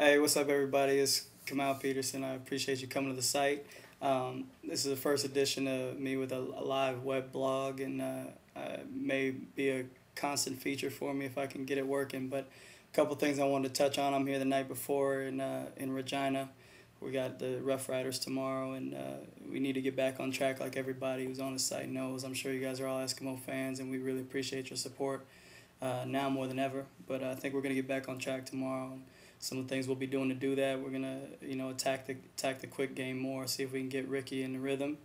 Hey, what's up, everybody? It's Kamau Peterson. I appreciate you coming to the site. Um, this is the first edition of me with a, a live web blog, and uh, uh, may be a constant feature for me if I can get it working. But a couple things I wanted to touch on. I'm here the night before in uh, in Regina. We got the Roughriders tomorrow, and uh, we need to get back on track like everybody who's on the site knows. I'm sure you guys are all Eskimo fans, and we really appreciate your support uh, now more than ever. But I think we're going to get back on track tomorrow. Some of the things we'll be doing to do that, we're going to you know attack the attack the quick game more, see if we can get Ricky in the rhythm,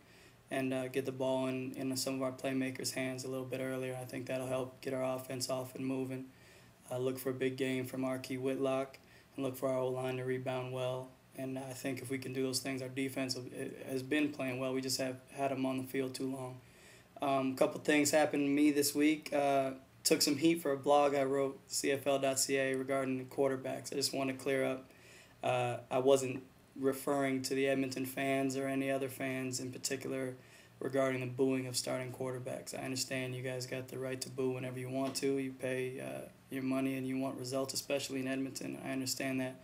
and uh, get the ball in, in some of our playmakers' hands a little bit earlier. I think that'll help get our offense off and moving. Uh, look for a big game from Arkee Whitlock, and look for our O line to rebound well. And I think if we can do those things, our defense has been playing well. We just have had them on the field too long. Um, a couple things happened to me this week. Uh, took some heat for a blog I wrote, CFL.ca, regarding quarterbacks. I just want to clear up. Uh, I wasn't referring to the Edmonton fans or any other fans in particular regarding the booing of starting quarterbacks. I understand you guys got the right to boo whenever you want to. You pay uh, your money and you want results, especially in Edmonton. I understand that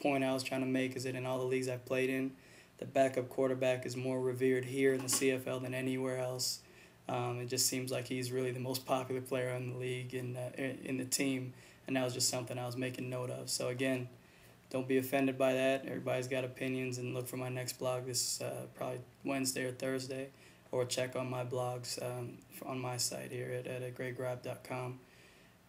point I was trying to make is that in all the leagues I've played in, the backup quarterback is more revered here in the CFL than anywhere else. Um, it just seems like he's really the most popular player in the league and uh, in the team, and that was just something I was making note of. So again, don't be offended by that. Everybody's got opinions, and look for my next blog this uh, probably Wednesday or Thursday, or check on my blogs um, on my site here at, at greatgrab.com.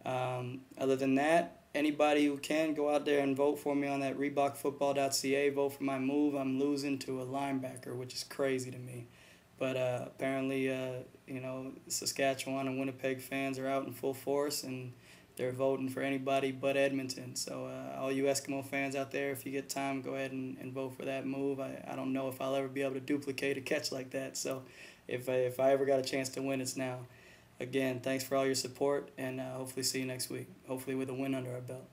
Um, other than that, anybody who can go out there and vote for me on that ReebokFootball.ca. Vote for my move. I'm losing to a linebacker, which is crazy to me. But uh, apparently, uh, you know, Saskatchewan and Winnipeg fans are out in full force and they're voting for anybody but Edmonton. So, uh, all you Eskimo fans out there, if you get time, go ahead and, and vote for that move. I, I don't know if I'll ever be able to duplicate a catch like that. So, if I, if I ever got a chance to win, it's now again, thanks for all your support, and uh, hopefully see you next week. Hopefully with a win under our belt.